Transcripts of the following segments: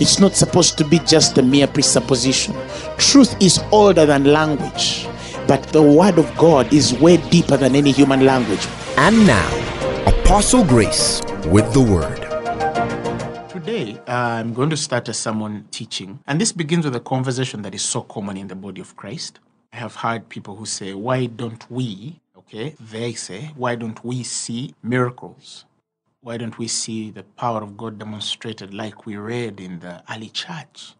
It's not supposed to be just a mere presupposition. Truth is older than language, but the word of God is way deeper than any human language. And now, Apostle Grace with the Word. Today, uh, I'm going to start a sermon teaching, and this begins with a conversation that is so common in the body of Christ. I have heard people who say, Why don't we, okay, they say, why don't we see miracles? Why don't we see the power of God demonstrated like we read in the early church,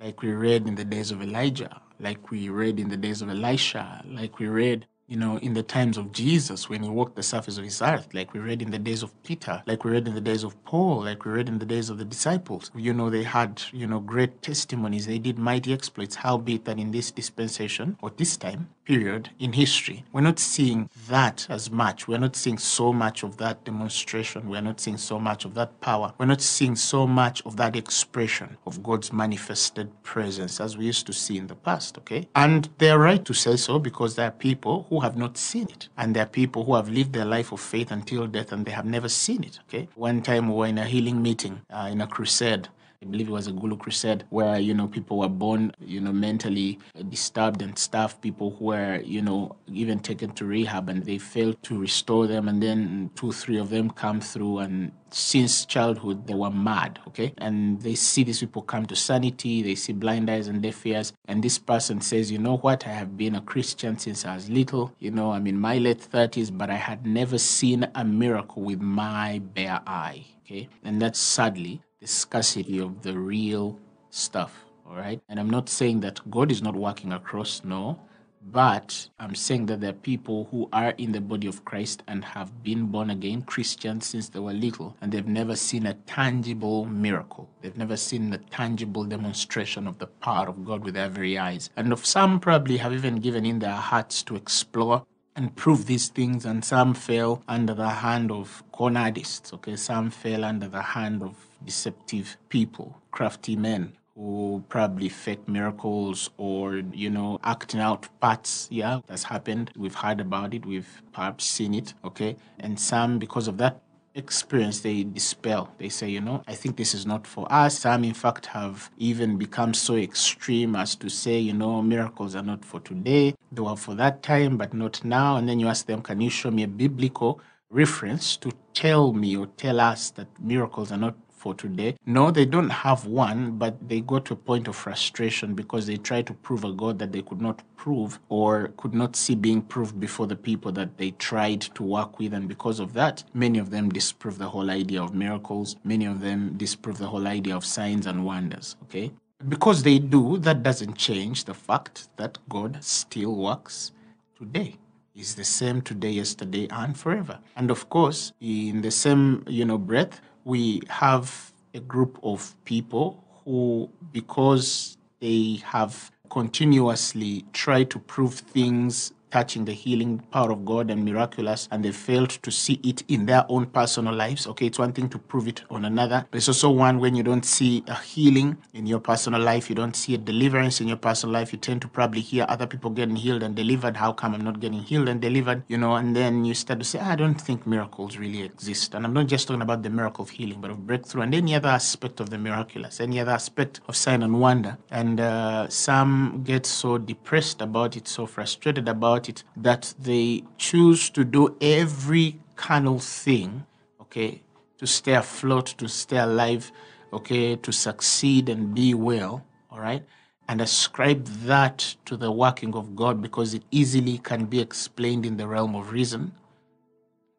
like we read in the days of Elijah, like we read in the days of Elisha, like we read you know, in the times of Jesus when he walked the surface of his earth, like we read in the days of Peter, like we read in the days of Paul, like we read in the days of the disciples. You know, they had, you know, great testimonies. They did mighty exploits. Howbeit that in this dispensation or this time period in history, we're not seeing that as much. We're not seeing so much of that demonstration. We're not seeing so much of that power. We're not seeing so much of that expression of God's manifested presence as we used to see in the past, okay? And they're right to say so because there are people who have not seen it. And there are people who have lived their life of faith until death and they have never seen it. Okay. One time we were in a healing meeting uh, in a crusade. I believe it was a Gulu crusade where, you know, people were born, you know, mentally disturbed and stuff. People who were, you know, even taken to rehab and they failed to restore them. And then two, three of them come through and since childhood they were mad, okay? And they see these people come to sanity, they see blind eyes and deaf ears. And this person says, you know what, I have been a Christian since I was little. You know, I'm in my late 30s, but I had never seen a miracle with my bare eye, okay? And that's sadly scarcity of the real stuff. All right. And I'm not saying that God is not working across, no. But I'm saying that there are people who are in the body of Christ and have been born again Christians since they were little, and they've never seen a tangible miracle. They've never seen a tangible demonstration of the power of God with their very eyes. And of some probably have even given in their hearts to explore and prove these things, and some fell under the hand of cornadists, okay? Some fell under the hand of deceptive people, crafty men who probably fake miracles or you know acting out parts yeah that's happened. We've heard about it. We've perhaps seen it okay? And some because of that experience they dispel. They say you know i think this is not for us. Some in fact have even become so extreme as to say you know miracles are not for today. They were for that time but not now. And then you ask them can you show me a biblical reference to tell me or tell us that miracles are not for today. No, they don't have one, but they got to a point of frustration because they tried to prove a God that they could not prove or could not see being proved before the people that they tried to work with. And because of that, many of them disprove the whole idea of miracles. Many of them disprove the whole idea of signs and wonders. Okay? Because they do, that doesn't change the fact that God still works today is the same today, yesterday, and forever. And of course, in the same you know breath, we have a group of people who, because they have continuously tried to prove things touching the healing power of God and miraculous, and they failed to see it in their own personal lives. Okay, it's one thing to prove it on another, it's also one when you don't see a healing in your personal life, you don't see a deliverance in your personal life, you tend to probably hear other people getting healed and delivered. How come I'm not getting healed and delivered? You know, and then you start to say, I don't think miracles really exist. And I'm not just talking about the miracle of healing, but of breakthrough and any other aspect of the miraculous, any other aspect of sign and wonder. And uh, some get so depressed about it, so frustrated about about it that they choose to do every carnal thing, okay, to stay afloat, to stay alive, okay, to succeed and be well, all right, and ascribe that to the working of God because it easily can be explained in the realm of reason,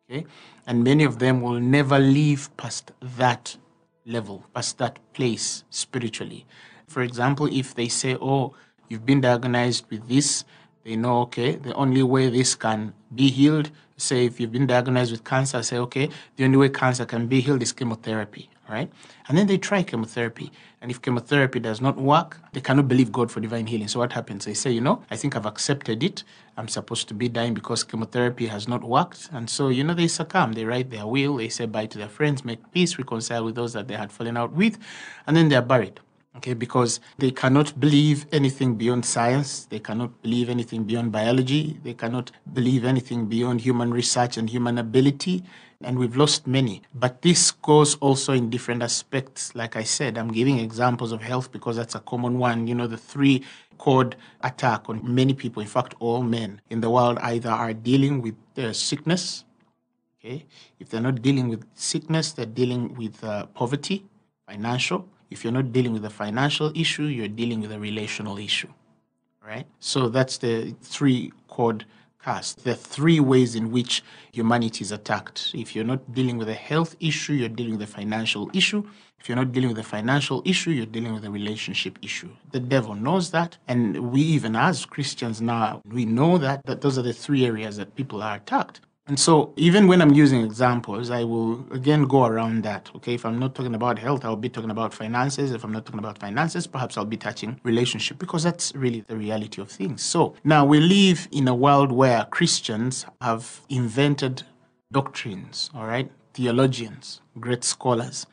okay, and many of them will never leave past that level, past that place spiritually. For example, if they say, oh, you've been diagnosed with this, they know, okay, the only way this can be healed, say if you've been diagnosed with cancer, say, okay, the only way cancer can be healed is chemotherapy. right? And then they try chemotherapy. And if chemotherapy does not work, they cannot believe God for divine healing. So what happens? They say, you know, I think I've accepted it. I'm supposed to be dying because chemotherapy has not worked. And so, you know, they succumb. They write their will. They say bye to their friends, make peace, reconcile with those that they had fallen out with. And then they're buried okay because they cannot believe anything beyond science they cannot believe anything beyond biology they cannot believe anything beyond human research and human ability and we've lost many. But this goes also in different aspects. Like i said i'm giving examples of health because that's a common one you know the three chord attack on many people. In fact all men in the world either are dealing with uh, sickness okay? If they're not dealing with sickness they're dealing with uh, poverty financial if you're not dealing with a financial issue, you're dealing with a relational issue. Right? So that's the three chord cast. Are three ways in which humanity is attacked. If you're not dealing with a health issue, you're dealing with a financial issue. If you're not dealing with a financial issue, you're dealing with a relationship issue. The devil knows that. And we, even as Christians now, we know that, that those are the three areas that people are attacked. And so, even when I'm using examples, I will again go around that. Okay, if I'm not talking about health, I'll be talking about finances. If I'm not talking about finances, perhaps I'll be touching relationship because that's really the reality of things. So, now we live in a world where Christians have invented doctrines, all right? Theologians, great scholars,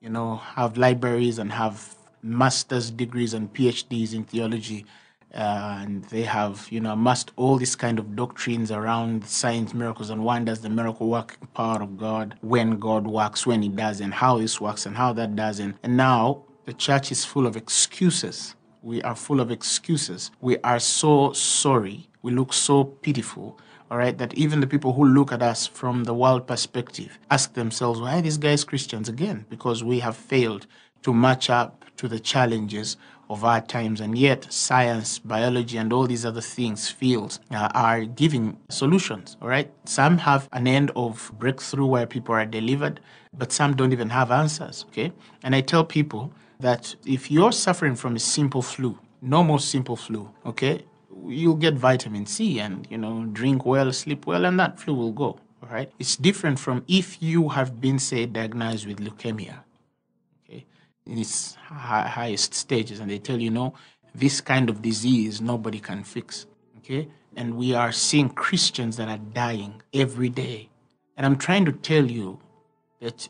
you know, have libraries and have master's degrees and PhDs in theology Uh, and they have you know amassed all these kind of doctrines around signs miracles and wonders. The miracle working power of god when god works when he does and how this works and how that doesn't and now the church is full of excuses. We are full of excuses. We are so sorry. We look so pitiful all right, that even the people who look at us from the world perspective ask themselves, why are these guys Christians again? Because we have failed to match up to the challenges of our times, and yet science, biology, and all these other things, fields, uh, are giving solutions. All right, some have an end of breakthrough where people are delivered, but some don't even have answers. Okay, and I tell people that if you're suffering from a simple flu, normal simple flu, okay, you'll get vitamin C and you know drink well, sleep well, and that flu will go. All right, it's different from if you have been say diagnosed with leukemia in its highest stages and they tell you no this kind of disease nobody can fix okay? And we are seeing christians that are dying every day. And i'm trying to tell you that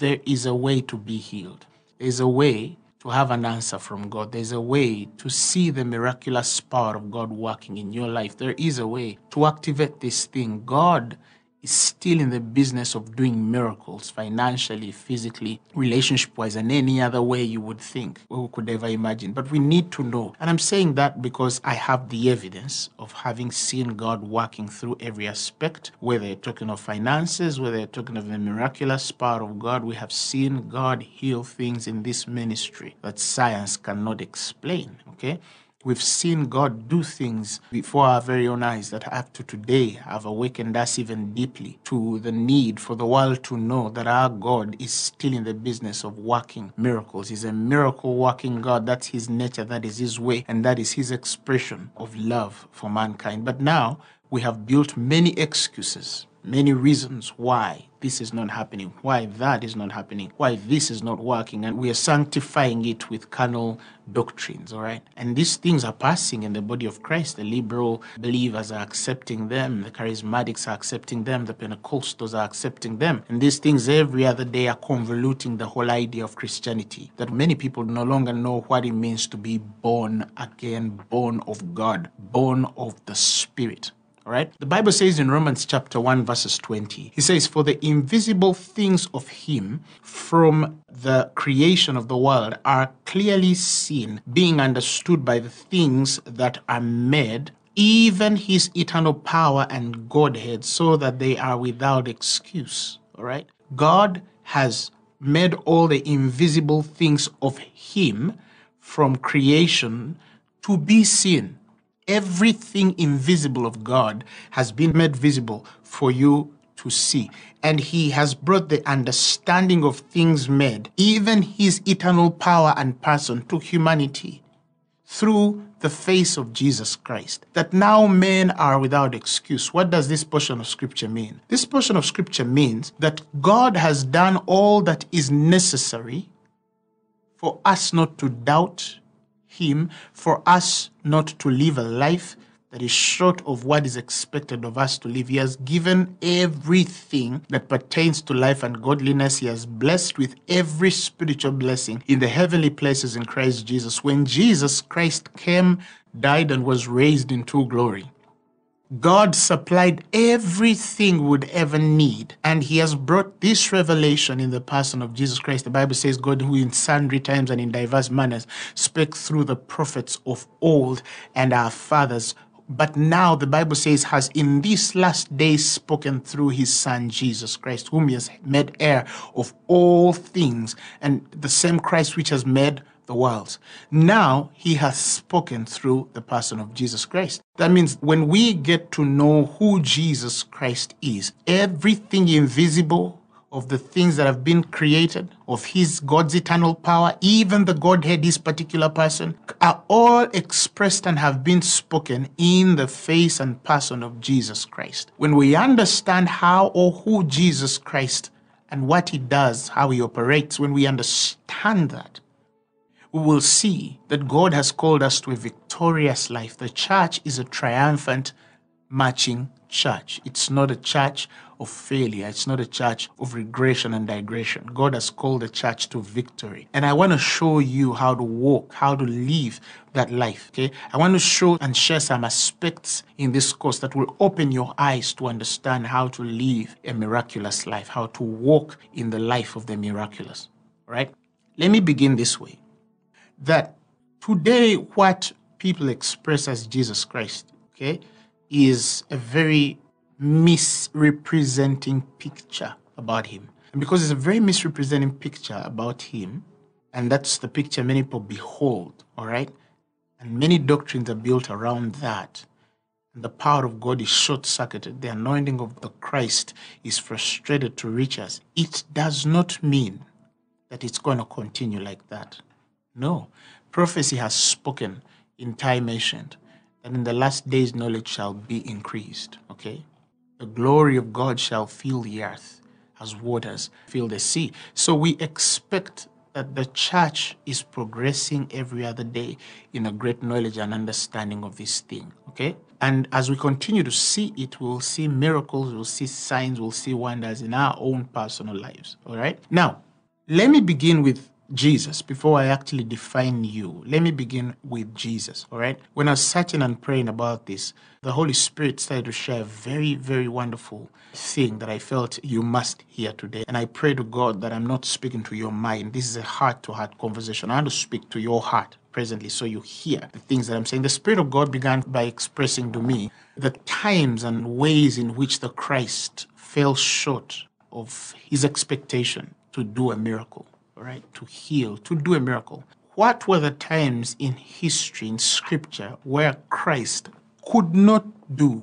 there is a way to be healed. There's a way to have an answer from god. There's a way to see the miraculous power of god working in your life. There is a way to activate this thing. God is still in the business of doing miracles financially, physically, relationship wise, and any other way you would think or could ever imagine. But we need to know. And I'm saying that because I have the evidence of having seen God working through every aspect, whether you're talking of finances, whether you're talking of the miraculous power of God. We have seen God heal things in this ministry that science cannot explain. Okay? We've seen God do things before our very own eyes that up to today have awakened us even deeply to the need for the world to know that our God is still in the business of working miracles. He's a miracle working God. That's his nature, that is his way, and that is his expression of love for mankind. But now we have built many excuses many reasons why this is not happening, why that is not happening, why this is not working, and we are sanctifying it with carnal doctrines, all right? And these things are passing in the body of Christ. The liberal believers are accepting them, the charismatics are accepting them, the Pentecostals are accepting them. And these things every other day are convoluting the whole idea of Christianity. That many people no longer know what it means to be born again, born of God, born of the Spirit. All right. The Bible says in Romans chapter 1, verses 20, he says, For the invisible things of him from the creation of the world are clearly seen, being understood by the things that are made, even his eternal power and Godhead, so that they are without excuse. All right. God has made all the invisible things of him from creation to be seen everything invisible of God has been made visible for you to see. And he has brought the understanding of things made, even his eternal power and person, to humanity. through the face of Jesus Christ, that now men are without excuse. What does this portion of scripture mean? This portion of scripture means that God has done all that is necessary for us not to doubt Him, for us not to live a life that is short of what is expected of us to live. He has given everything that pertains to life and godliness. He has blessed with every spiritual blessing in the heavenly places in Christ Jesus. When Jesus Christ came, died, and was raised into glory, God supplied everything we would ever need. And He has brought this revelation in the person of Jesus Christ. The Bible says, God, who in sundry times and in diverse manners spake through the prophets of old and our fathers. But now the Bible says, has in these last days spoken through his Son Jesus Christ, whom he has made heir of all things, and the same Christ which has made the worlds. Now he has spoken through the person of Jesus Christ. That means when we get to know who Jesus Christ is, everything invisible of the things that have been created, of his God's eternal power, even the Godhead, his particular person, are all expressed and have been spoken in the face and person of Jesus Christ. When we understand how or who Jesus Christ and what he does, how he operates, when we understand that, we will see that God has called us to a victorious life. The church is a triumphant, marching church. It's not a church of failure. It's not a church of regression and digression. God has called the church to victory. And I want to show you how to walk, how to live that life. Okay. I want to show and share some aspects in this course that will open your eyes to understand how to live a miraculous life, how to walk in the life of the miraculous. Right. Let me begin this way that today what people express as Jesus Christ, okay, is a very misrepresenting picture about him. And because it's a very misrepresenting picture about him, and that's the picture many people behold, all right? And many doctrines are built around that. And the power of God is short circuited. The anointing of the Christ is frustrated to reach us. It does not mean that it's going to continue like that. No. Prophecy has spoken in time ancient that in the last days knowledge shall be increased. Okay? The glory of God shall fill the earth as waters fill the sea. So we expect that the church is progressing every other day in a great knowledge and understanding of this thing. Okay? And as we continue to see it, we'll see miracles, we'll see signs, we'll see wonders in our own personal lives. All right? Now, let me begin with Jesus, before I actually define you, let me begin with Jesus, all right? When I was searching and praying about this, the Holy Spirit started to share a very, very wonderful thing that I felt you must hear today. And I pray to God that I'm not speaking to your mind. This is a heart to heart conversation. I want to speak to your heart presently so you hear the things that I'm saying. The Spirit of God began by expressing to me the times and ways in which the Christ fell short of his expectation to do a miracle right, to heal, to do a miracle. What were the times in history, in scripture, where Christ could not do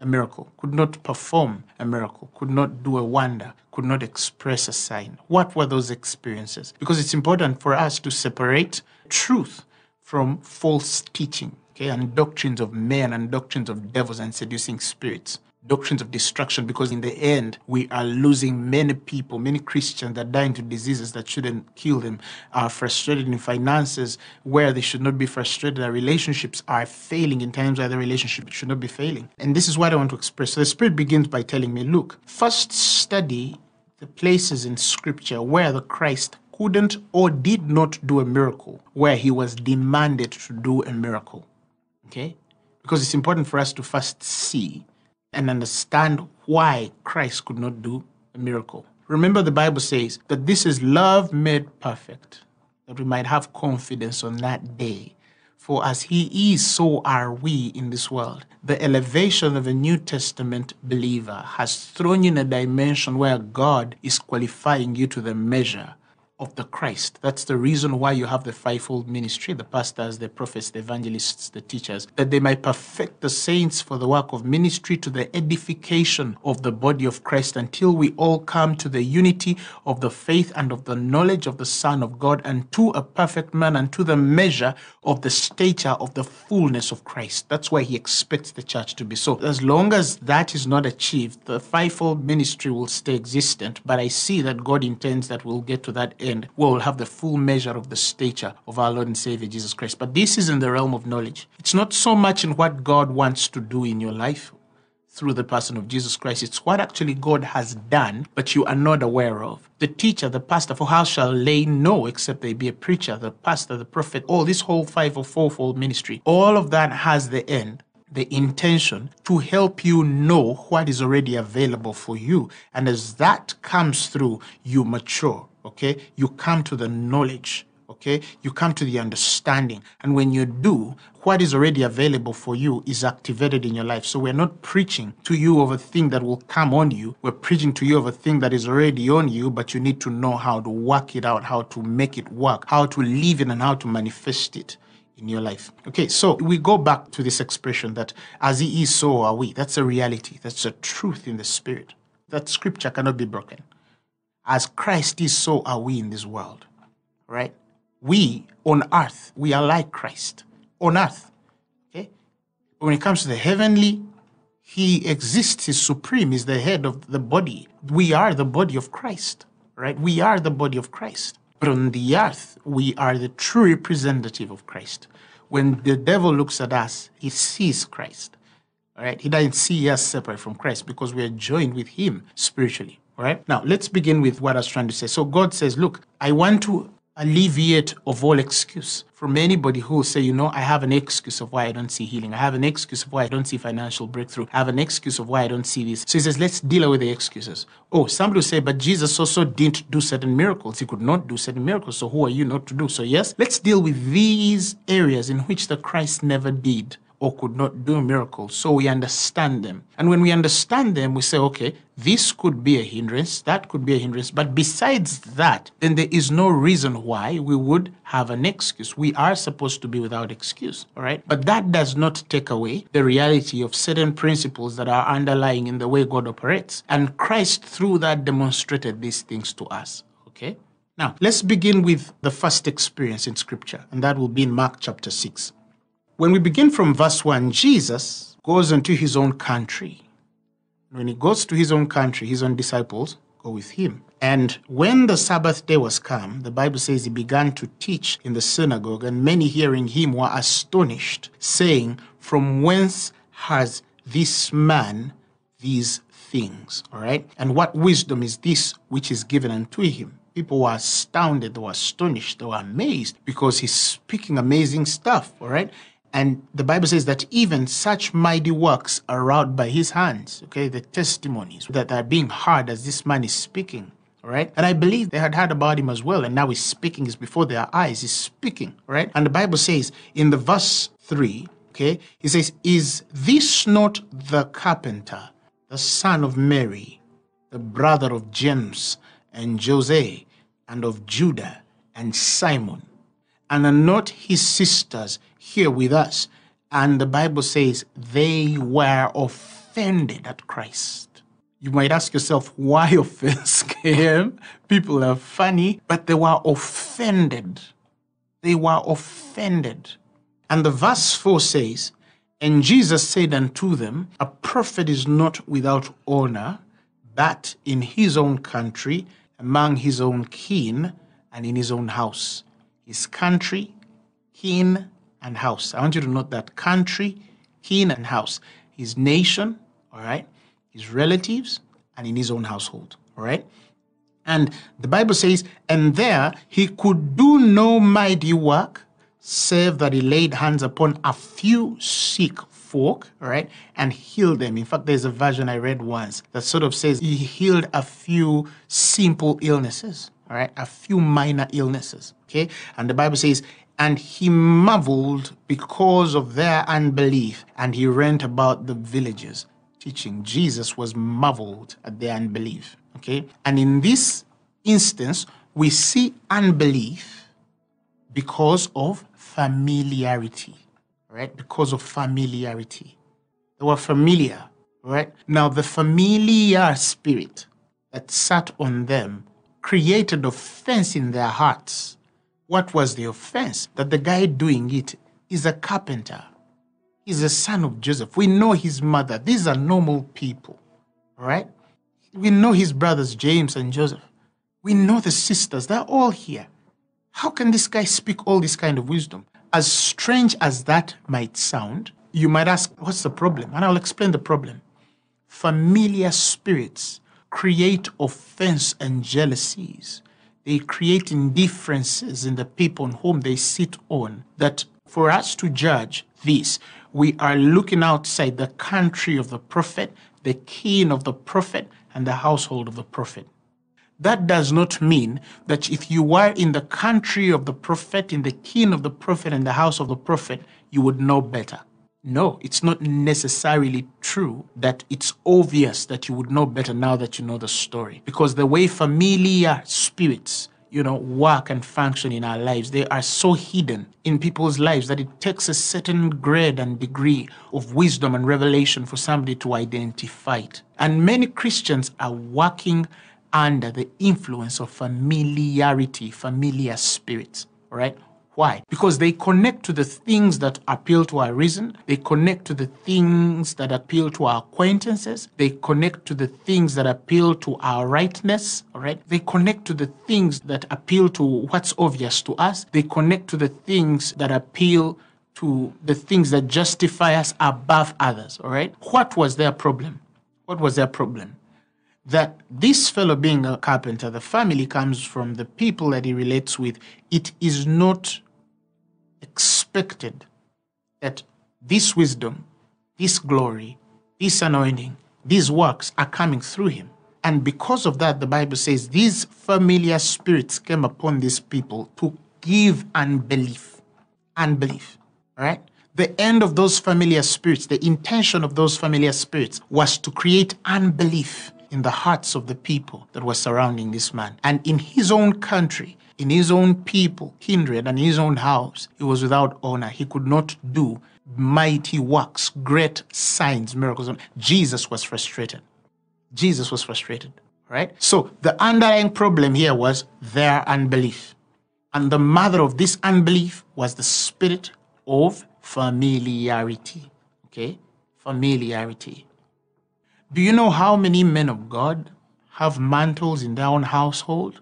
a miracle, could not perform a miracle, could not do a wonder, could not express a sign? What were those experiences? Because it's important for us to separate truth from false teaching, okay, and doctrines of men and doctrines of devils and seducing spirits doctrines of destruction because in the end we are losing many people many christians that die into diseases that shouldn't kill them are frustrated in finances where they should not be frustrated our relationships are failing in times where the relationship should not be failing. And this is what i want to express. So the spirit begins by telling me look first study the places in scripture where the christ couldn't or did not do a miracle where he was demanded to do a miracle. Okay? Because it's important for us to first see and understand why Christ could not do a miracle. Remember, the Bible says that this is love made perfect, that we might have confidence on that day. For as He is, so are we in this world. The elevation of a New Testament believer has thrown you in a dimension where God is qualifying you to the measure of the Christ. That's the reason why you have the fivefold ministry the pastors, the prophets, the evangelists, the teachers, that they might perfect the saints for the work of ministry to the edification of the body of Christ until we all come to the unity of the faith and of the knowledge of the Son of God and to a perfect man and to the measure of the stature of the fullness of Christ. That's why he expects the church to be so. As long as that is not achieved, the fivefold ministry will stay existent. But I see that God intends that we'll get to that end. We'll have the full measure of the stature of our Lord and Savior Jesus Christ. But this is in the realm of knowledge. It's not so much in what God wants to do in your life through the person of Jesus Christ. It's what actually God has done, but you are not aware of. The teacher, the pastor, for how shall they know except they be a preacher, the pastor, the prophet, all this whole five or fourfold ministry, all of that has the end the intention to help you know what is already available for you. And as that comes through, you mature, okay? You come to the knowledge, okay? You come to the understanding. And when you do, what is already available for you is activated in your life. So we're not preaching to you of a thing that will come on you. We're preaching to you of a thing that is already on you, but you need to know how to work it out, how to make it work, how to live it, and how to manifest it in your life. Okay, so we go back to this expression that as he is, so are we. That's a reality. That's a truth in the spirit. That scripture cannot be broken. As Christ is, so are we in this world. Right? We on earth, we are like Christ on earth. Okay? When it comes to the heavenly, he exists, he's supreme, he's the head of the body. We are the body of Christ. Right? We are the body of Christ. But on the earth, we are the true representative of Christ. When the devil looks at us, he sees Christ. Right? He doesn't see us separate from Christ because we are joined with him spiritually. Right? Now, let's begin with what I was trying to say. So God says, look, I want to alleviate of all excuse from anybody who will say, you know, I have an excuse of why I don't see healing. I have an excuse of why I don't see financial breakthrough. I have an excuse of why I don't see this. So he says, let's deal with the excuses. Oh, somebody will say, but Jesus also didn't do certain miracles. He could not do certain miracles. So who are you not to do? So yes, let's deal with these areas in which the Christ never did or could not do miracles. So we understand them. And when we understand them, we say, okay, this could be a hindrance, that could be a hindrance. But besides that, then there is no reason why we would have an excuse. We are supposed to be without excuse, all right? But that does not take away the reality of certain principles that are underlying in the way God operates. And Christ, through that, demonstrated these things to us, okay? Now, let's begin with the first experience in Scripture, and that will be in Mark chapter 6. When we begin from verse 1, Jesus goes into his own country. When he goes to his own country, his own disciples go with him. And when the Sabbath day was come, the Bible says he began to teach in the synagogue, and many hearing him were astonished, saying, From whence has this man these things? All right. And what wisdom is this which is given unto him? People were astounded, they were astonished, they were amazed because he's speaking amazing stuff. All right. And the Bible says that even such mighty works are wrought by his hands. Okay, the testimonies that are being heard as this man is speaking. All right. And I believe they had heard about him as well. And now he's speaking, is before their eyes, he's speaking. Right. And the Bible says in the verse 3, okay, he says, Is this not the carpenter, the son of Mary, the brother of James and Jose, and of Judah and Simon? And are not his sisters here with us. And the Bible says they were offended at Christ. You might ask yourself, why offense came? People are funny, but they were offended. They were offended. And the verse 4 says, And Jesus said unto them, A prophet is not without honor, but in his own country, among his own kin, and in his own house. His country, kin, and house. I want you to note that country, kin, and house. His nation, all right, his relatives, and in his own household, all right? And the Bible says, and there he could do no mighty work, save that he laid hands upon a few sick folk, all right, and healed them. In fact, there's a version I read once that sort of says he healed a few simple illnesses, all right, a few minor illnesses, okay? And the Bible says, and he marveled because of their unbelief, and he went about the villages teaching. Jesus was marveled at their unbelief. Okay? And in this instance, we see unbelief because of familiarity, right? Because of familiarity. They were familiar, right? Now, the familiar spirit that sat on them created offense in their hearts. What was the offense? That the guy doing it is a carpenter. He's a son of Joseph. We know his mother. These are normal people, right? We know his brothers, James and Joseph. We know the sisters. They're all here. How can this guy speak all this kind of wisdom? As strange as that might sound, you might ask, what's the problem? And I'll explain the problem. Familiar spirits create offense and jealousies. They create indifferences in the people on whom they sit on. That for us to judge this, we are looking outside the country of the prophet, the king of the prophet, and the household of the prophet. That does not mean that if you were in the country of the prophet, in the king of the prophet, and the house of the prophet, you would know better. No, it's not necessarily true that it's obvious that you would know better now that you know the story. Because the way familiar spirits, you know, work and function in our lives, they are so hidden in people's lives that it takes a certain grade and degree of wisdom and revelation for somebody to identify it. And many Christians are working under the influence of familiarity, familiar spirits, right? Why? Because they connect to the things that appeal to our reason. They connect to the things that appeal to our acquaintances. They connect to the things that appeal to our rightness. All right. They connect to the things that appeal to what's obvious to us. They connect to the things that appeal to the things that justify us above others. All right. What was their problem? What was their problem? that this fellow being a carpenter, the family comes from the people that he relates with. It is not expected that this wisdom, this glory, this anointing, these works are coming through him. And because of that, the Bible says these familiar spirits came upon these people to give unbelief. Unbelief. right? The end of those familiar spirits, the intention of those familiar spirits was to create unbelief in the hearts of the people that were surrounding this man. And in his own country, in his own people, kindred, and his own house, he was without honor. He could not do mighty works, great signs, miracles. Jesus was frustrated. Jesus was frustrated, right? So the underlying problem here was their unbelief. And the mother of this unbelief was the spirit of familiarity. Okay? Familiarity. Do you know how many men of God have mantles in their own household?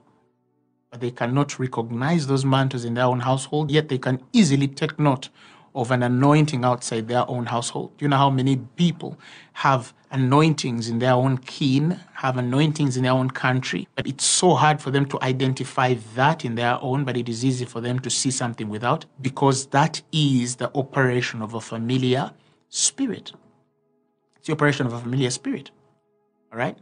but they cannot recognize those mantles in their own household, yet they can easily take note of an anointing outside their own household. Do you know how many people have anointings in their own kin, have anointings in their own country, but it's so hard for them to identify that in their own, but it is easy for them to see something without, because that is the operation of a familiar spirit. It's the operation of a familiar spirit. All right?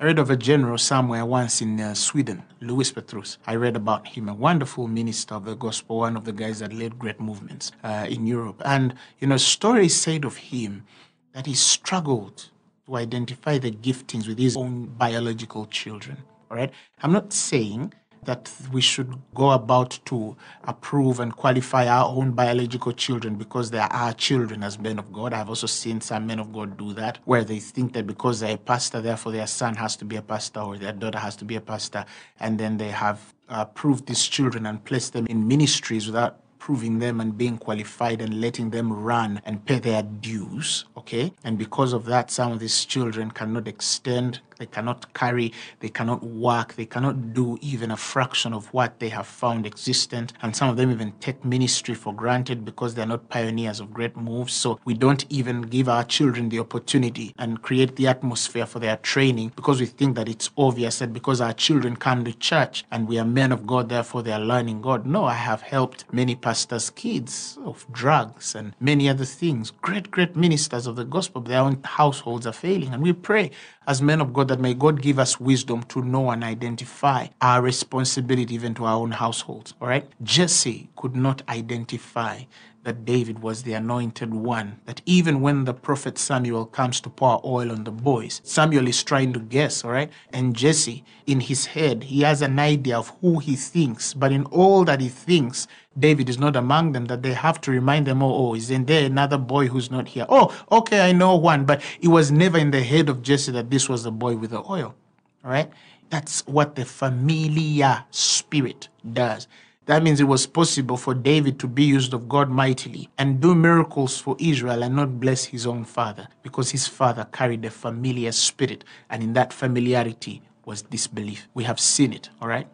I read of a general somewhere once in uh, Sweden, Lewi Pethrus. I read about him, a wonderful minister of the gospel, one of the guys that led great movements uh, in Europe. And, you know, stories said of him that he struggled to identify the giftings with his own biological children. All right? I'm not saying that we should go about to approve and qualify our own biological children because they are our children as men of God. I've also seen some men of God do that, where they think that because they're a pastor, therefore their son has to be a pastor or their daughter has to be a pastor, and then they have approved these children and placed them in ministries without proving them and being qualified and letting them run and pay their dues, okay? And because of that, some of these children cannot extend they cannot carry, they cannot work, they cannot do even a fraction of what they have found existent. And some of them even take ministry for granted because they're not pioneers of great moves. So we don't even give our children the opportunity and create the atmosphere for their training because we think that it's obvious that because our children come to church and we are men of God, therefore they are learning God. No, I have helped many pastors' kids of drugs and many other things. Great, great ministers of the gospel, their own households are failing. And we pray as men of God that may God give us wisdom to know and identify our responsibility even to our own households. All right. Jesse could not identify that David was the anointed one. That even when the prophet Samuel comes to pour oil on the boys, Samuel is trying to guess, all right? And Jesse, in his head, he has an idea of who he thinks, but in all that he thinks, David is not among them, that they have to remind them, oh, oh, isn't there another boy who's not here? Oh, okay, I know one, but it was never in the head of Jesse that this was the boy with the oil, all right? That's what the familiar spirit does. That means it was possible for David to be used of God mightily and do miracles for Israel and not bless his own father because his father carried a familiar spirit. And in that familiarity was disbelief. We have seen it, all right?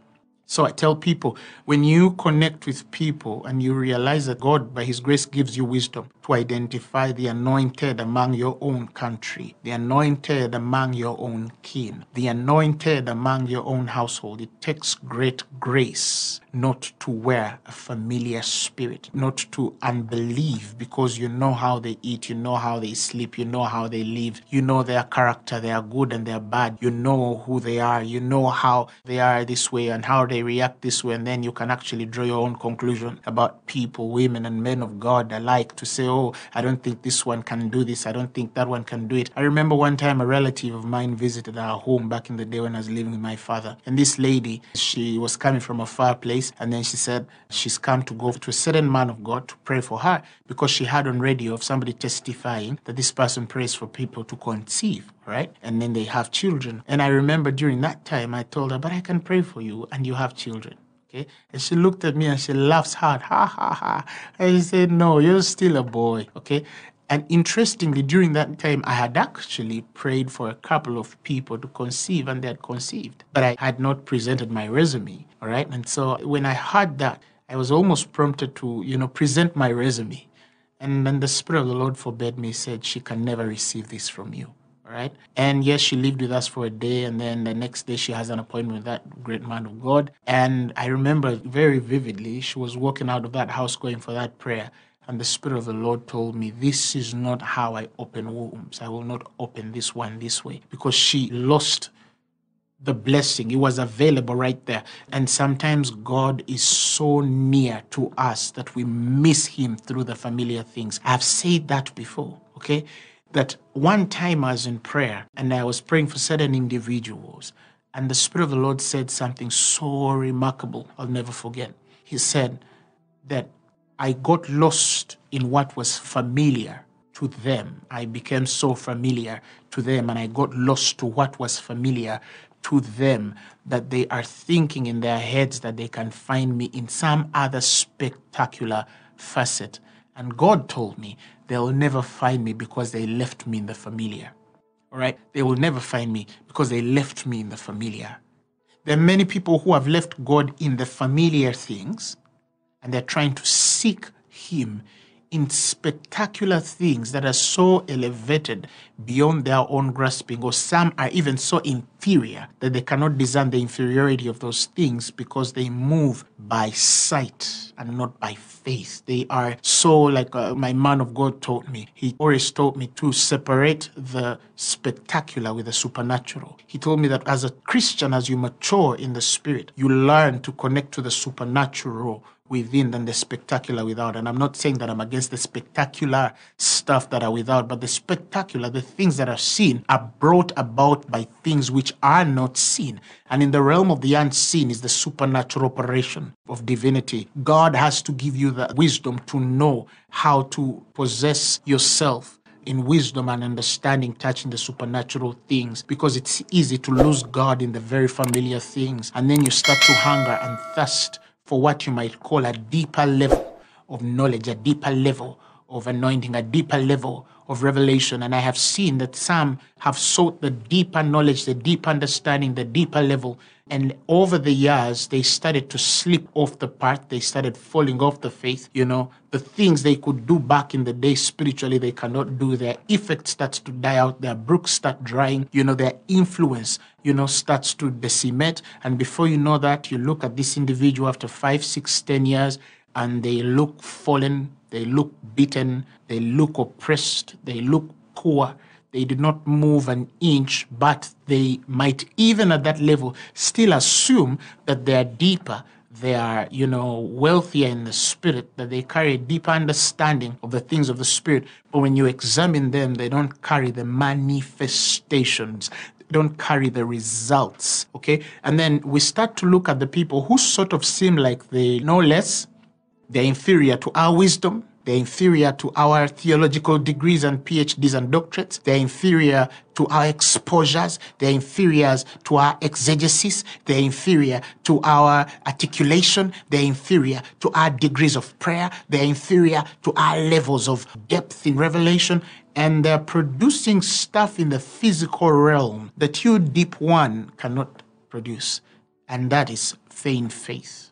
So I tell people when you connect with people and you realize that God, by His grace, gives you wisdom to identify the anointed among your own country, the anointed among your own kin, the anointed among your own household, it takes great grace not to wear a familiar spirit, not to unbelieve because you know how they eat, you know how they sleep, you know how they live, you know their character, they are good and they are bad, you know who they are, you know how they are this way and how they react this way, and then you can actually draw your own conclusion about people, women, and men of God alike to say, oh, I don't think this one can do this, I don't think that one can do it. I remember one time a relative of mine visited our home back in the day when I was living with my father, and this lady, she was coming from a far place. And then she said she's come to go to a certain man of God to pray for her because she heard on radio of somebody testifying that this person prays for people to conceive, right? And then they have children. And I remember during that time, I told her, but I can pray for you and you have children. Okay. And she looked at me and she laughs hard. Ha ha ha. And she said, No, you're still a boy. Okay. And interestingly, during that time, I had actually prayed for a couple of people to conceive, and they had conceived. But I had not presented my resume. All right. And so when I heard that, I was almost prompted to, you know, present my resume. And then the Spirit of the Lord forbade me, said, She can never receive this from you. Right. And yes, she lived with us for a day, and then the next day she has an appointment with that great man of God. And I remember very vividly, she was walking out of that house going for that prayer. And the Spirit of the Lord told me, This is not how I open wombs. I will not open this one this way. Because she lost the blessing. It was available right there. And sometimes God is so near to us that we miss Him through the familiar things. I've said that before, okay? That one time I was in prayer and I was praying for certain individuals. And the Spirit of the Lord said something so remarkable, I'll never forget. He said that I got lost in what was familiar to them. I became so familiar to them, and I got lost to what was familiar to them that they are thinking in their heads that they can find me in some other spectacular facet. And God told me they'll never find me because they left me in the familiar. All right? They will never find me because they left me in the familiar. There are many people who have left God in the familiar things and they're trying to seek Him in spectacular things that are so elevated beyond their own grasping, or some are even so inferior that they cannot discern the inferiority of those things because they move by sight and not by faith. They are so, like uh, my man of God taught me, he always taught me to separate the spectacular with the supernatural. He told me that as a Christian, as you mature in the spirit, you learn to connect to the supernatural within than the spectacular without. And I'm not saying that I'm against the spectacular stuff that are without, but the spectacular, the things that are seen, are brought about by things which are not seen. And in the realm of the unseen is the supernatural operation of divinity. God has to give you the wisdom to know how to possess yourself in wisdom and understanding touching the supernatural things because it's easy to lose God in the very familiar things. And then you start to hunger and thirst for what you might call a deeper level of knowledge, a deeper level of anointing, a deeper level of revelation. And I have seen that some have sought the deeper knowledge, the deep understanding, the deeper level. And over the years, they started to slip off the path. They started falling off the faith. You know, the things they could do back in the day spiritually, they cannot do. Their effect starts to die out. Their brooks start drying. You know, their influence, you know, starts to decimate. And before you know that, you look at this individual after five, six, ten years, and they look fallen, they look beaten, they look oppressed, they look poor. They did not move an inch, but they might, even at that level, still assume that they are deeper they are, you know, wealthier in the spirit, that they carry a deeper understanding of the things of the spirit. But when you examine them, they don't carry the manifestations, don't carry the results. Okay. And then we start to look at the people who sort of seem like they know less, they're inferior to our wisdom, they're inferior to our theological degrees and PhDs and doctorates. They're inferior to our exposures. They're inferior to our exegesis. They're inferior to our articulation. They're inferior to our degrees of prayer. They're inferior to our levels of depth in revelation. And they're producing stuff in the physical realm that you, deep one, cannot produce. And that is feigned faith.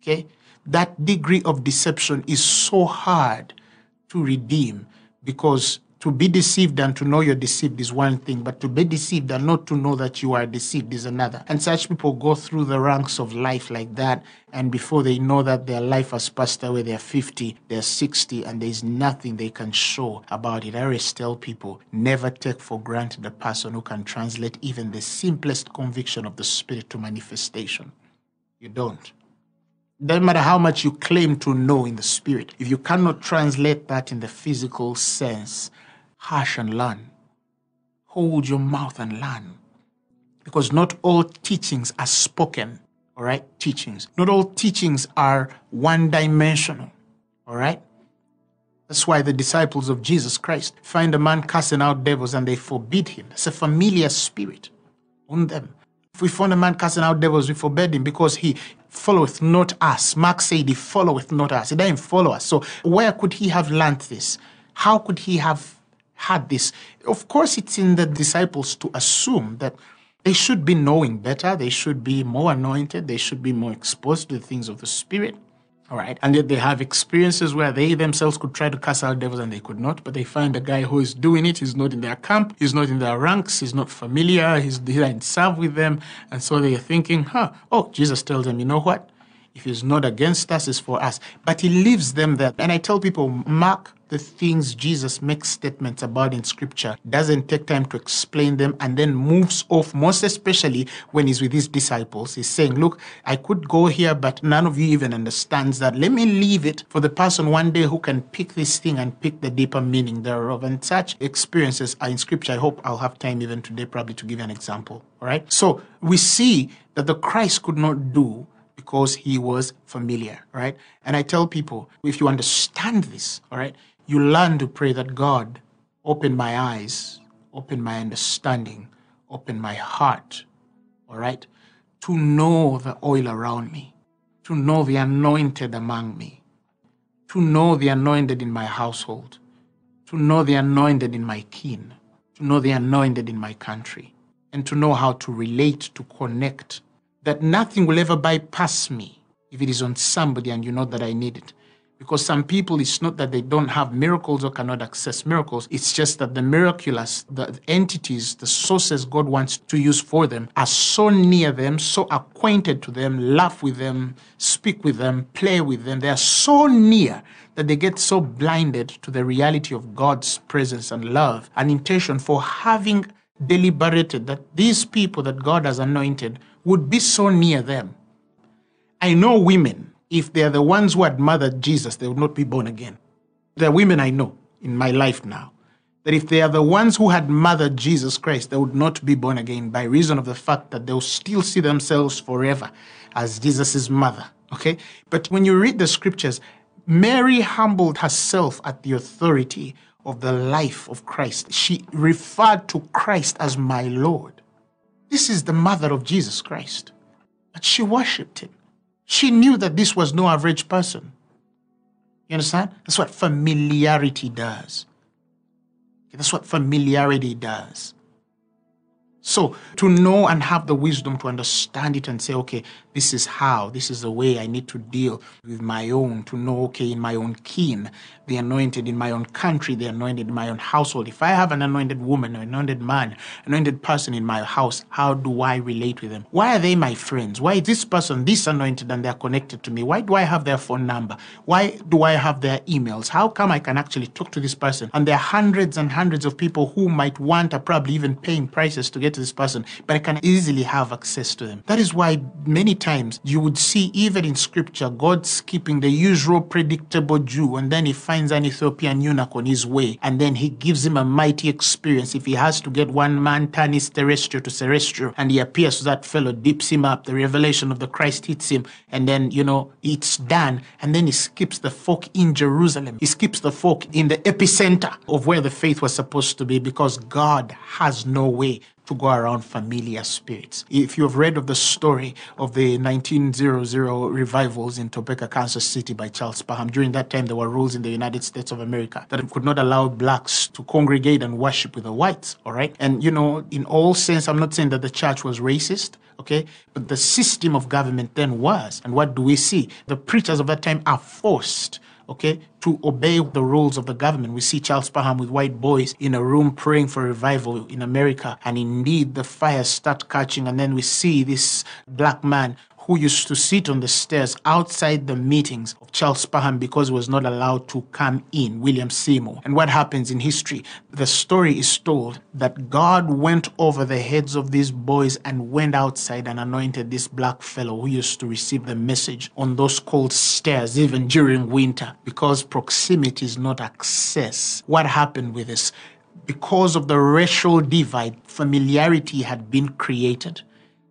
Okay? that degree of deception is so hard to redeem because to be deceived and to know you're deceived is one thing, but to be deceived and not to know that you are deceived is another. And such people go through the ranks of life like that, and before they know that their life has passed away, they're 50, they're 60, and there's nothing they can show about it. I always tell people never take for granted a person who can translate even the simplest conviction of the Spirit to manifestation. You don't. Doesn't matter how much you claim to know in the spirit, if you cannot translate that in the physical sense, hush and learn. Hold your mouth and learn. Because not all teachings are spoken, all right? Teachings. Not all teachings are one dimensional, all right? That's why the disciples of Jesus Christ find a man casting out devils and they forbid him. It's a familiar spirit on them. If we find a man casting out devils, we forbid him because he followeth not us. Mark said he followeth not us. He didn't follow us. So where could he have learned this? How could he have had this? Of course, it's in the disciples to assume that they should be knowing better. They should be more anointed. They should be more exposed to the things of the Spirit. All right. And yet they have experiences where they themselves could try to cast out devils and they could not, but they find a guy who is doing it. He's not in their camp. He's not in their ranks. He's not familiar. He's, he didn't serve with them. And so they're thinking, huh, oh, Jesus tells them, you know what? If he's not against us, it's for us. But he leaves them there. And I tell people, mark the things Jesus makes statements about in scripture, doesn't take time to explain them, and then moves off, most especially when he's with his disciples. He's saying, Look, I could go here, but none of you even understands that. Let me leave it for the person one day who can pick this thing and pick the deeper meaning thereof. And such experiences are in scripture. I hope I'll have time even today, probably to give an example. All right. So we see that the Christ could not do because he was familiar, right? And I tell people, if you understand this, all right, you learn to pray that God open my eyes, open my understanding, open my heart, all right, to know the oil around me, to know the anointed among me, to know the anointed in my household, to know the anointed in my kin, to know the anointed in my country, and to know how to relate, to connect, that nothing will ever bypass me if it is on somebody and you know that I need it. Because some people, it's not that they don't have miracles or cannot access miracles. It's just that the miraculous, the entities, the sources God wants to use for them are so near them, so acquainted to them, laugh with them, speak with them, play with them. They are so near that they get so blinded to the reality of God's presence and love and intention for having deliberated that these people that God has anointed would be so near them. I know women if they're the ones who had mothered Jesus, they would not be born again. There are women I know in my life now that if they are the ones who had mothered Jesus Christ, they would not be born again by reason of the fact that they'll still see themselves forever as Jesus' mother. Okay? But when you read the scriptures, Mary humbled herself at the authority of the life of Christ. She referred to Christ as my Lord. This is the mother of Jesus Christ. But she worshipped him. She knew that this was no average person. You understand? That's what familiarity does. That's what familiarity does. So to know and have the wisdom to understand it and say, okay, this is how, this is the way I need to deal with my own, to know, okay, in my own kin, the anointed in my own country, the anointed in my own household. If I have an anointed woman, an anointed man, anointed person in my house, how do I relate with them? Why are they my friends? Why is this person this anointed and they're connected to me? Why do I have their phone number? Why do I have their emails? How come I can actually talk to this person? And there are hundreds and hundreds of people who might want, are probably even paying prices to get get to this person, but I can easily have access to them. That is why many times you would see, even in scripture, God skipping the usual predictable Jew, and then he finds an Ethiopian eunuch on his way, and then he gives him a mighty experience. If he has to get one man turn his terrestrial to celestial, and he appears to that fellow, dips him up, the revelation of the Christ hits him, and then, you know, it's done. And then he skips the folk in Jerusalem. He skips the folk in the epicenter of where the faith was supposed to be because God has no way to go around familiar spirits. If you have read of the story of the 1900 revivals in Topeka, Kansas City by Charles Parham, during that time there were rules in the United States of America that could not allow blacks to congregate and worship with the whites, all right? And you know, in all sense, I'm not saying that the church was racist, okay? But the system of government then was. And what do we see? The preachers of that time are forced okay, to obey the rules of the government. We see Charles Parham with white boys in a room praying for revival in America, and indeed the fires start catching, and then we see this black man who used to sit on the stairs outside the meetings of Charles Parham because he was not allowed to come in, William Seymour. And what happens in history? The story is told that God went over the heads of these boys and went outside and anointed this black fellow who used to receive the message on those cold stairs, even during winter, because proximity is not access. What happened with this? Because of the racial divide, familiarity had been created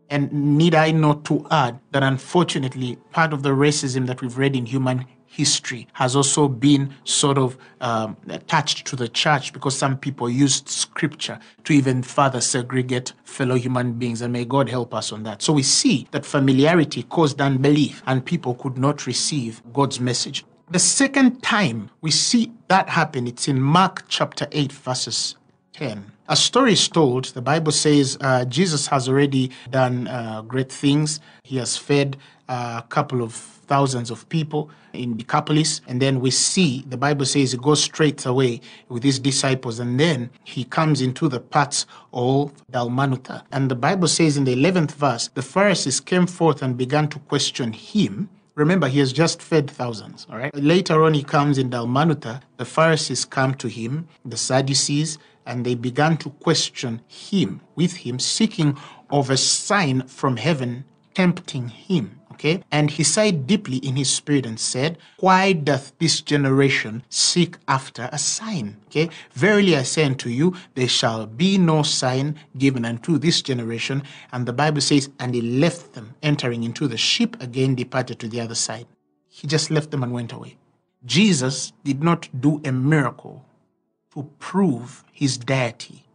and need I not to add that unfortunately, part of the racism that we've read in human history has also been sort of um, attached to the church because some people used scripture to even further segregate fellow human beings. And may God help us on that. So we see that familiarity caused unbelief and people could not receive God's message. The second time we see that happen, it's in Mark chapter 8, verses 10. A story is told, the Bible says uh, Jesus has already done uh, great things. He has fed a couple of thousands of people in Decapolis. And then we see, the Bible says he goes straight away with his disciples. And then he comes into the parts of Dalmanutha. And the Bible says in the 11th verse, the Pharisees came forth and began to question him. Remember, he has just fed thousands, all right? Later on, he comes in Dalmanutha. The Pharisees come to him, the Sadducees, and they began to question him, with him, seeking of a sign from heaven, tempting him. Okay? And he sighed deeply in his spirit and said, Why doth this generation seek after a sign? Okay? Verily I say unto you, there shall be no sign given unto this generation. And the Bible says, And he left them, entering into the ship, again departed to the other side. He just left them and went away. Jesus did not do a miracle to prove his deity,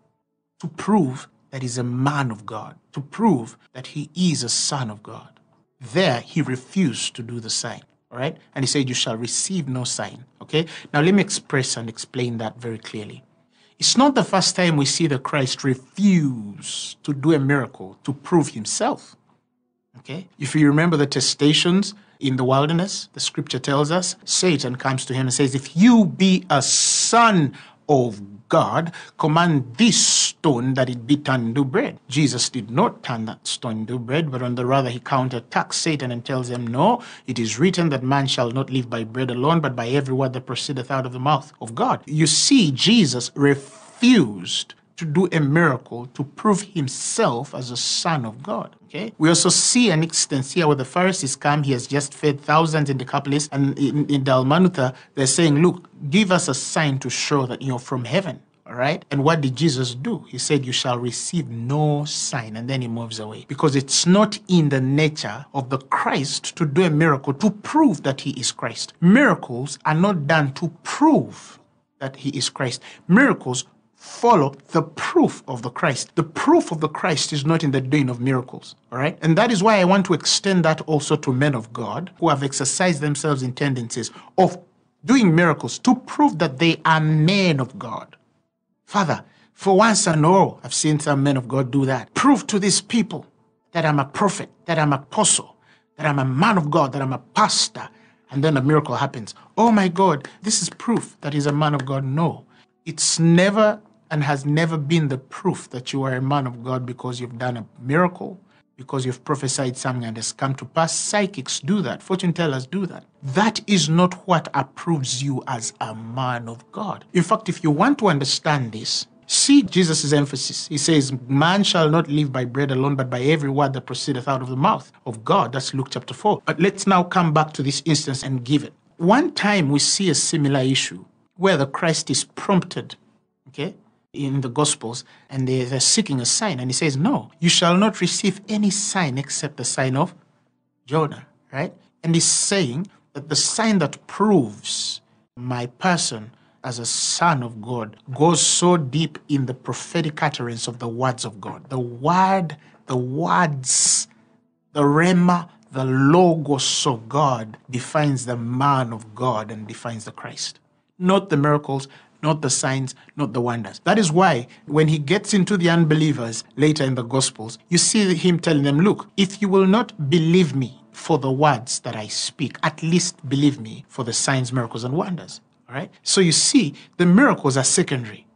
to prove that he's a man of God, to prove that he is a son of God. There, he refused to do the sign. All right? And he said, You shall receive no sign. Okay? Now, let me express and explain that very clearly. It's not the first time we see the Christ refuse to do a miracle to prove himself. Okay? If you remember the testations in the wilderness, the scripture tells us Satan comes to him and says, If you be a son of God, command this stone that it be turned into bread. Jesus did not turn that stone into bread, but on the rather he counterattacks Satan and tells him, No, it is written that man shall not live by bread alone, but by every word that proceedeth out of the mouth of God. You see, Jesus refused to do a miracle to prove himself as a son of God. Okay. We also see an instance here where the Pharisees come. He has just fed thousands in the Decapolis, and in, in Dalmanutha, they're saying, "Look, give us a sign to show that you're from heaven." All right. And what did Jesus do? He said, You shall receive no sign. And then he moves away. Because it's not in the nature of the Christ to do a miracle to prove that he is Christ. Miracles are not done to prove that he is Christ. Miracles follow the proof of the Christ. The proof of the Christ is not in the doing of miracles, all right? And that is why I want to extend that also to men of God who have exercised themselves in tendencies of doing miracles to prove that they are men of God. Father, for once and all, I've seen some men of God do that. Prove to these people that I'm a prophet, that I'm an apostle, that I'm a man of God, that I'm a pastor, and then a miracle happens. Oh my God, this is proof that he's a man of God. No, it's never and has never been the proof that you are a man of God because you've done a miracle, because you've prophesied something and has come to pass. Psychics do that, fortune tellers do that. That is not what approves you as a man of God. In fact, if you want to understand this, See Jesus' emphasis. He says, Man shall not live by bread alone, but by every word that proceedeth out of the mouth of God. That's Luke chapter 4. But let's now come back to this instance and give it. One time we see a similar issue where the Christ is prompted, okay, in the Gospels, and they, they're seeking a sign. And he says, No, you shall not receive any sign except the sign of Jonah, right? And he's saying that the sign that proves my person as a son of God goes so deep in the prophetic utterance of the words of God. The word, the words, the rhema, the logos of God defines the man of God and defines the Christ. Not the miracles, not the signs, not the wonders. That is why when he gets into the unbelievers later in the Gospels, you see him telling them, Look, if you will not believe me for the words that I speak, at least believe me for the signs, miracles, and wonders. All right? So you see, the miracles are secondary.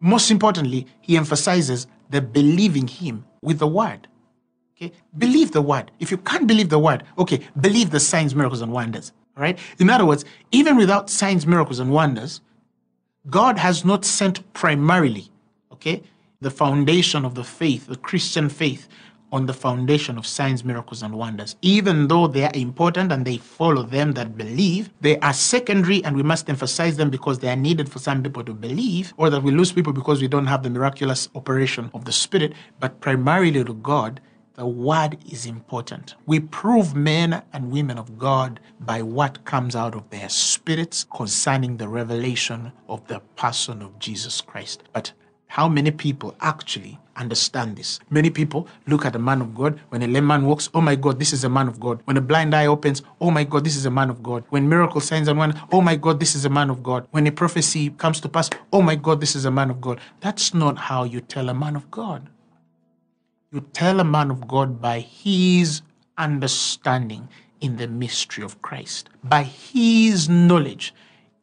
Most importantly, he emphasizes the believing him with the word. Okay? Believe the word. If you can't believe the word, okay, believe the signs, miracles, and wonders. All right? In other words, even without signs, miracles, and wonders, God has not sent primarily, okay, the foundation of the faith, the Christian faith, on the foundation of signs, miracles, and wonders. Even though they are important and they follow them that believe, they are secondary and we must emphasize them because they are needed for some people to believe, or that we lose people because we don't have the miraculous operation of the Spirit. But primarily to God, the word is important. We prove men and women of God by what comes out of their spirits concerning the revelation of the person of Jesus Christ. But how many people actually understand this? Many people look at a man of God. When a lame man walks, oh my God, this is a man of God. When a blind eye opens, oh my God, this is a man of God. When miracle signs and wonders, oh my God, this is a man of God. When a prophecy comes to pass, oh my God, this is a man of God. That's not how you tell a man of God. You tell a man of God by his understanding in the mystery of Christ, by his knowledge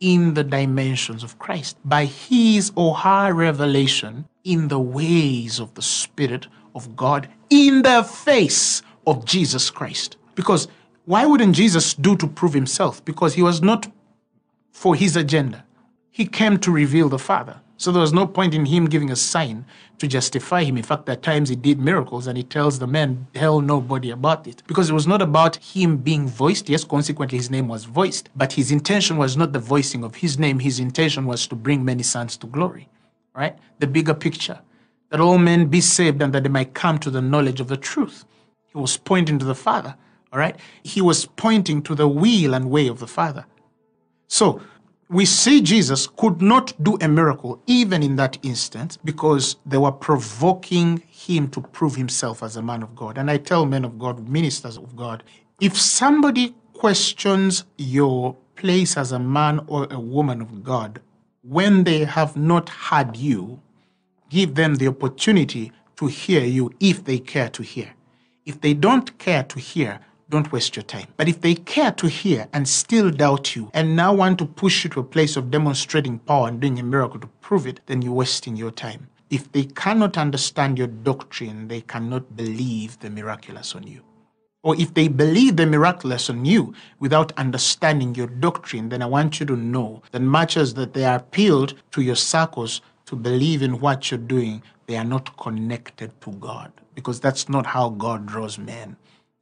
in the dimensions of Christ, by his or her revelation in the ways of the Spirit of God in the face of Jesus Christ. Because why wouldn't Jesus do to prove himself? Because he was not for his agenda. He came to reveal the Father. So there was no point in him giving a sign to justify him. In fact, at times he did miracles and he tells the men, tell nobody about it. Because it was not about him being voiced. Yes, consequently, his name was voiced. But his intention was not the voicing of his name. His intention was to bring many sons to glory. Right? The bigger picture. That all men be saved and that they might come to the knowledge of the truth. He was pointing to the Father. All right? He was pointing to the will and way of the Father. So we see Jesus could not do a miracle even in that instance because they were provoking him to prove himself as a man of God. And I tell men of God, ministers of God, if somebody questions your place as a man or a woman of God when they have not had you, give them the opportunity to hear you if they care to hear. If they don't care to hear, don't waste your time. But if they care to hear and still doubt you and now want to push you to a place of demonstrating power and doing a miracle to prove it, then you're wasting your time. If they cannot understand your doctrine, they cannot believe the miraculous on you. Or if they believe the miraculous on you without understanding your doctrine, then I want you to know that much as that they are appealed to your circles to believe in what you're doing, they are not connected to God because that's not how God draws men.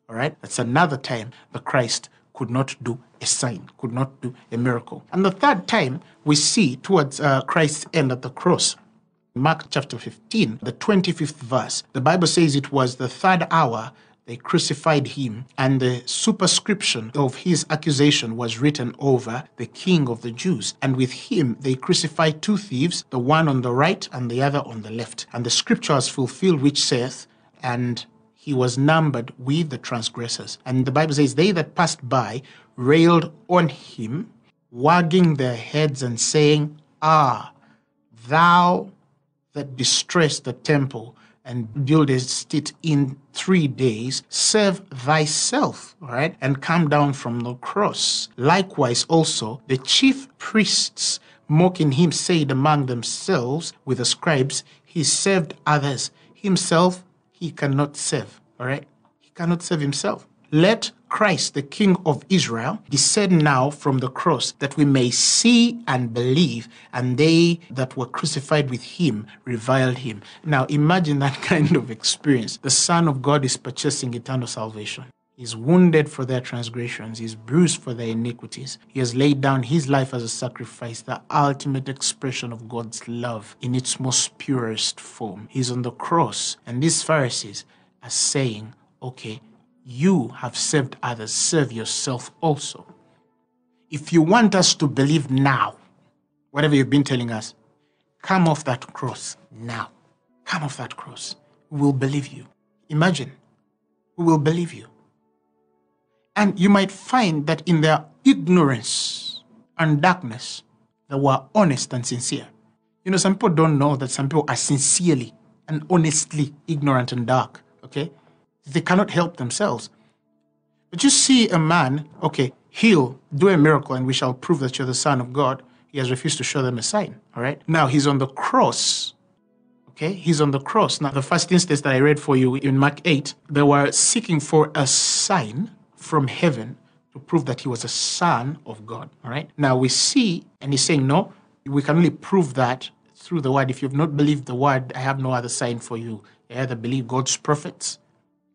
All right? That's another time the Christ could not do a sign, could not do a miracle. And the third time we see towards uh, Christ's end at the cross. Mark chapter 15, the 25th verse, the Bible says it was the third hour they crucified him, and the superscription of his accusation was written over the king of the Jews. And with him they crucified two thieves, the one on the right and the other on the left. And the scripture was fulfilled, which saith, And he was numbered with the transgressors. And the Bible says, They that passed by railed on him, wagging their heads and saying, Ah, thou that distressed the temple and buildest it in three days, serve thyself, right? And come down from the cross. Likewise, also, the chief priests mocking him said among themselves with the scribes, He saved others, himself he cannot save. All right? He cannot save himself. Let Christ, the King of Israel, descend now from the cross that we may see and believe, and they that were crucified with him reviled him. Now imagine that kind of experience. The Son of God is purchasing eternal salvation. He's wounded for their transgressions. is bruised for their iniquities. He has laid down his life as a sacrifice, the ultimate expression of God's love in its most purest form. He's on the cross, and these Pharisees are saying, okay, you have served others, serve yourself also. If you want us to believe now, whatever you've been telling us, come off that cross now. Come off that cross. We will believe you. Imagine, we will believe you. And you might find that in their ignorance and darkness, they were honest and sincere. You know, some people don't know that some people are sincerely and honestly ignorant and dark, okay? They cannot help themselves. But you see a man, okay, heal, do a miracle, and we shall prove that you're the Son of God. He has refused to show them a sign, all right? Now he's on the cross, okay? He's on the cross. Now, the first instance that I read for you in Mark 8, they were seeking for a sign from heaven to prove that he was a son of God. All right. Now we see, and he's saying, no, we can only prove that through the word. If you've not believed the word, I have no other sign for you. You either believe God's prophets,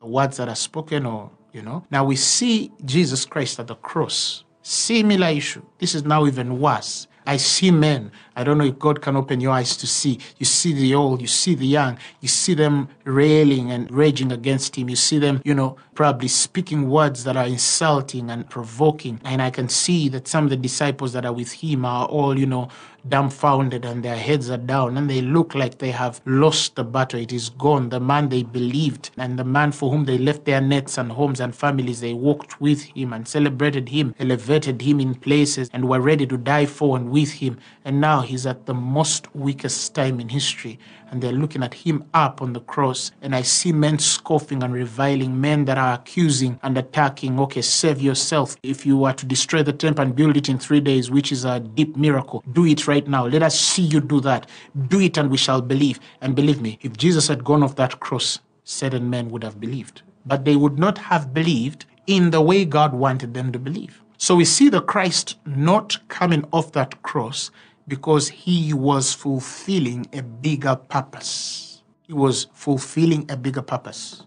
the words that are spoken, or, you know. Now we see Jesus Christ at the cross. Similar issue. This is now even worse. I see men. I don't know if God can open your eyes to see. You see the old, you see the young, you see them railing and raging against him. You see them, you know, probably speaking words that are insulting and provoking. And I can see that some of the disciples that are with him are all, you know, dumbfounded and their heads are down and they look like they have lost the battle. It is gone. The man they believed and the man for whom they left their nets and homes and families, they walked with him and celebrated him, elevated him in places and were ready to die for and with him. And now he's at the most weakest time in history and they're looking at him up on the cross. And I see men scoffing and reviling, men that are accusing and attacking. Okay, save yourself. If you were to destroy the temple and build it in three days, which is a deep miracle, do it right now. Let us see you do that. Do it and we shall believe. And believe me, if Jesus had gone off that cross, certain men would have believed. But they would not have believed in the way God wanted them to believe. So we see the Christ not coming off that cross because he was fulfilling a bigger purpose. He was fulfilling a bigger purpose.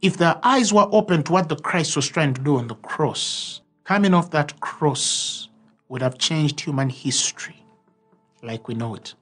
If their eyes were open to what the Christ was trying to do on the cross, coming off that cross would have changed human history like we know it.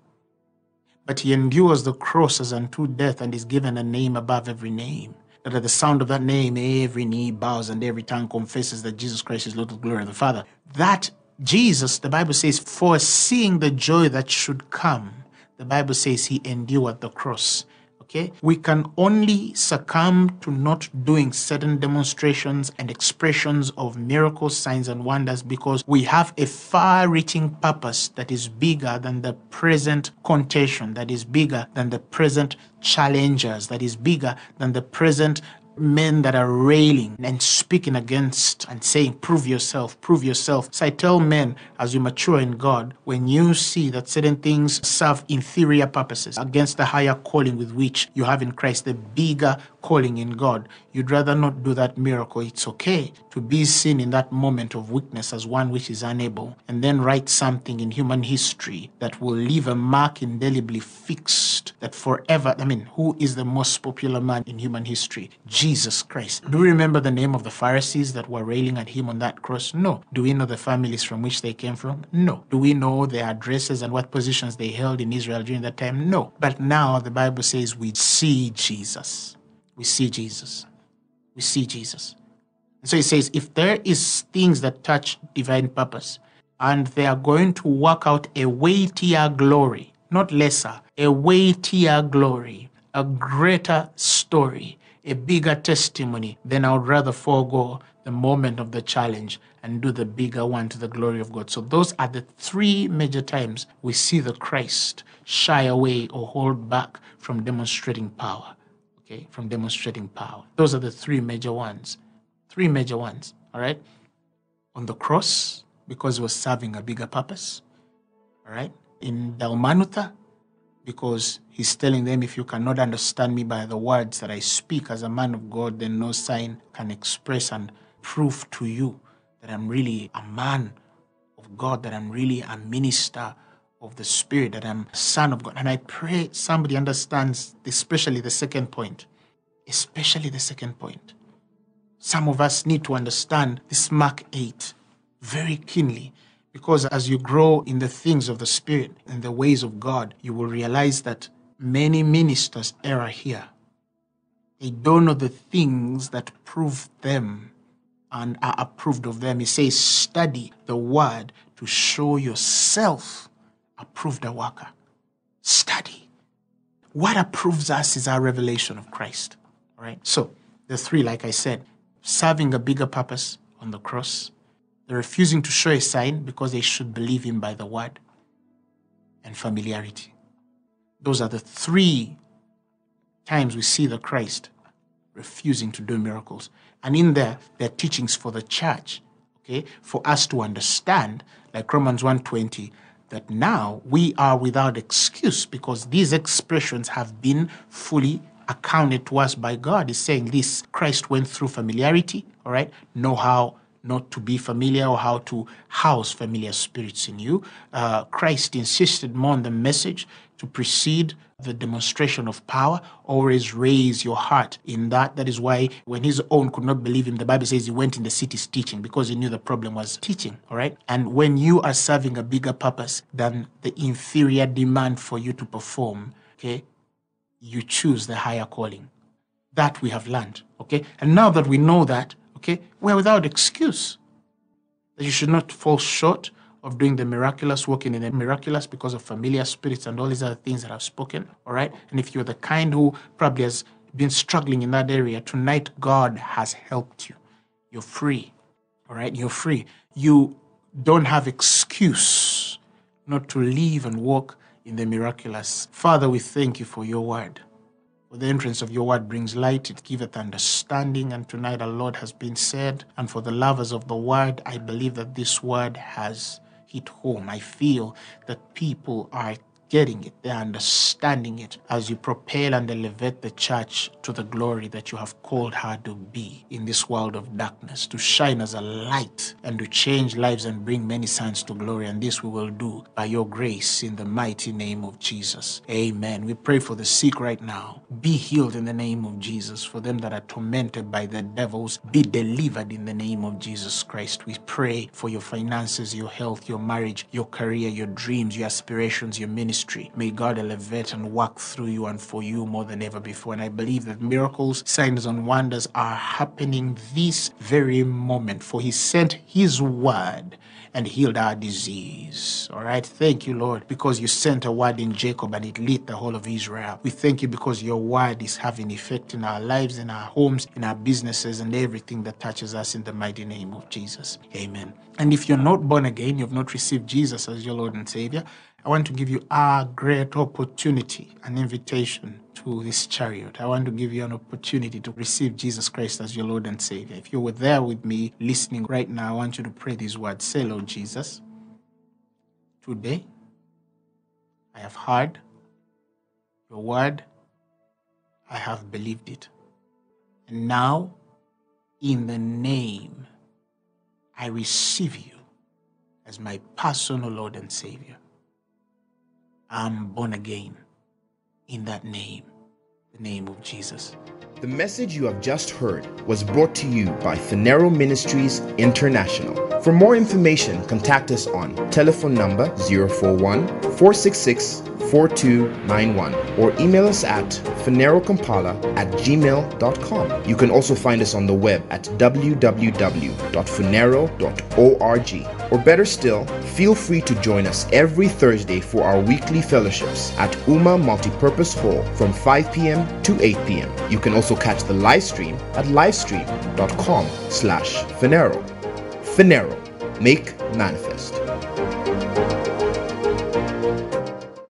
But he endures the cross as unto death and is given a name above every name. That at the sound of that name, every knee bows and every tongue confesses that Jesus Christ is Lord of glory of the Father. That Jesus, the Bible says, foreseeing the joy that should come, the Bible says he endured the cross. Okay? We can only succumb to not doing certain demonstrations and expressions of miracles, signs, and wonders because we have a far reaching purpose that is bigger than the present contention, that is bigger than the present challengers, that is bigger than the present men that are railing and speaking against and saying, Prove yourself, prove yourself. So I tell men as you mature in God, when you see that certain things serve inferior purposes against the higher calling with which you have in Christ, the bigger calling in God, you'd rather not do that miracle. It's okay to be seen in that moment of weakness as one which is unable, and then write something in human history that will leave a mark indelibly fixed that forever. I mean, who is the most popular man in human history? Jesus Christ. Do we remember the name of the Pharisees that were railing at him on that cross? No. Do we know the families from which they came from? No. Do we know their addresses and what positions they held in Israel during that time? No. But now the Bible says we see Jesus we see Jesus. We see Jesus. And so he says, if there is things that touch divine purpose, and they are going to work out a weightier glory, not lesser, a weightier glory, a greater story, a bigger testimony, then I would rather forego the moment of the challenge and do the bigger one to the glory of God. So those are the three major times we see the Christ shy away or hold back from demonstrating power okay, from demonstrating power. Those are the three major ones. Three major ones, all right? On the cross, because he was serving a bigger purpose, all right? In Dalmanutha, because he's telling them, if you cannot understand me by the words that I speak as a man of God, then no sign can express and prove to you that I'm really a man of God, that I'm really a minister of the Spirit, that I'm son of God. And I pray somebody understands, especially the second point, especially the second point. Some of us need to understand this Mark 8 very keenly because as you grow in the things of the Spirit and the ways of God, you will realize that many ministers err here. They don't know the things that prove them and are approved of them. He says, study the word to show yourself approved a worker. Study. What approves us is our revelation of Christ. All right. So the three, like I said, serving a bigger purpose on the cross, they're refusing to show a sign because they should believe him by the word, and familiarity. Those are the three times we see the Christ refusing to do miracles. And in there, there are teachings for the church, okay, for us to understand, like Romans 1:20, that now we are without excuse because these expressions have been fully accounted to us by God. He's saying this Christ went through familiarity, all right, know how not to be familiar or how to house familiar spirits in you. Uh, Christ insisted more on the message to precede the demonstration of power. Always raise your heart in that. That is why when his own could not believe him, the Bible says he went in the cities teaching because he knew the problem was teaching. All right. And when you are serving a bigger purpose than the inferior demand for you to perform, okay, you choose the higher calling. That we have learned. Okay. And now that we know that, okay, we're without excuse. That you should not fall short of doing the miraculous, working in the miraculous because of familiar spirits and all these other things that I've spoken. All right. And if you're the kind who probably has been struggling in that area, tonight God has helped you. You're free. All right. You're free. You don't have excuse not to live and walk in the miraculous. Father, we thank you for your word. For the entrance of your word brings light, it giveth understanding, and tonight a Lord has been said. And for the lovers of the word, I believe that this word has hit home. I feel that people are getting it, they're understanding it as you propel and elevate the church to the glory that you have called her to be in this world of darkness, to shine as a light and to change lives and bring many sons to glory. And this we will do by your grace in the mighty name of Jesus. Amen. We pray for the sick right now. Be healed in the name of Jesus. For them that are tormented by the devils, be delivered in the name of Jesus Christ. We pray for your finances, your health, your marriage, your career, your dreams, your aspirations, your ministry ministry. May God elevate and work through you and for you more than ever before. And I believe that miracles, signs, and wonders are happening this very moment, for He sent His word and healed our disease. All right. Thank you, Lord, because you sent a word in Jacob and it lit the whole of Israel. We thank you because your word is having effect in our lives, in our homes, in our businesses, and everything that touches us in the mighty name of Jesus. Amen. And if you're not born again, you've not received Jesus as your Lord and Savior, I want to give you a great opportunity, an invitation to this chariot. I want to give you an opportunity to receive Jesus Christ as your Lord and Savior. If you were there with me listening right now, I want you to pray these words. Say, Lord Jesus, today I have heard your word, I have believed it. And now, in the name, I receive you as my personal Lord and Savior. I'm born again in that name, the name of Jesus. The message you have just heard was brought to you by Phaneroo Ministries International. For more information, contact us on telephone number 041 466 4291 or email us at phanerookampala at gmail.com. You can also find us on the web at www.phaneroo.org. Or better still, feel free to join us every Thursday for our weekly fellowships at UMA Multipurpose Hall from 5 p.m. to 8 p.m. You can also catch the live stream at livestream.com slash Finero. Phaneroo, make manifest.